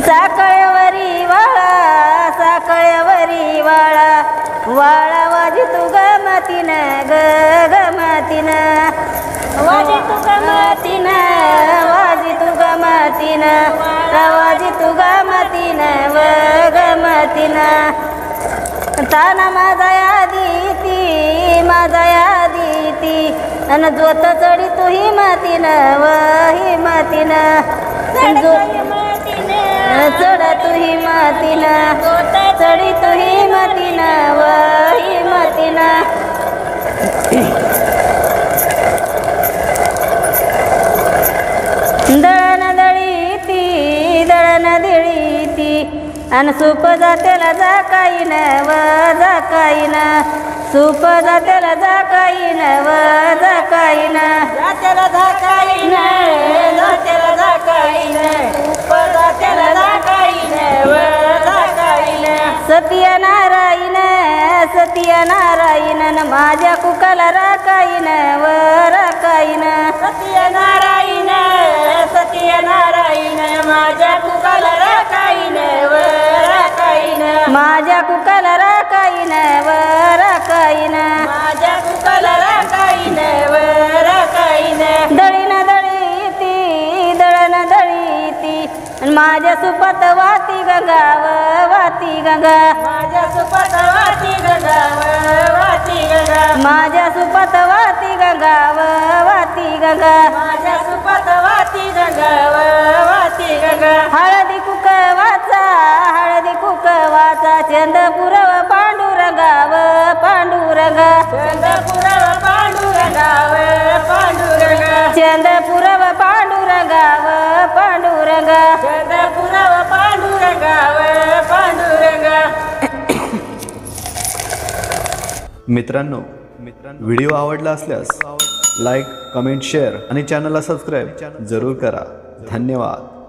साकळ्यावरी वाळा साकळ्यावरी वाळा. वाळा वाजी तू गमतीन ग गमतीन वाजी तू गमतीन वाजी तू गमतीन वाजी तू गमतीन व गमतीन ताना माझा यादी ती माझा यादी ती. अन जोत चढी तू हिमतीन व हिमतीन जो चढ तुही हिमतीन चढी तुही हिमतीन व हिमतीन दळण दळी ती दळण दिळी ती आणि सुप जातेला जा काही जाकाईन व ना सुप जातेला जा काही जाकाईन व जाकाईन जात्याला झाकाईन जात्याला सत्यनारायण न माझ्या कुकाला राकाईन व राकाईन सत्यनारायण सत्यनारायण माझ्या कुकाला राखाईन वर राखाईन. माझ्या कुकाला राकाईन व राकाईन माझ्या कुकाला राखाईन वर राखाईन. दळीन दळी ती दळण दळी ती. माझ्या सुपात वाती गंगा व वाती गंगा. माझ्या सुपात गंगा माझ्या सुपात वाती गंगा व वाती गंगा. हळदी कुक वाचा हळदी कुक वाचा. चंदपुरव पांडुरंगा व पांडुरंगा. चंद्रपुरव पांडुरंगा व पांडुरंगा. चंदपुरव पांडुरंगा व पांडुरंगा. व पांडुरंगा मित्रांनो मित्रांनो व्हिडिओ आवडला असल्यास लाईक कमेंट शेअर आणि चॅनलला सबस्क्राईब जरूर करा. धन्यवाद.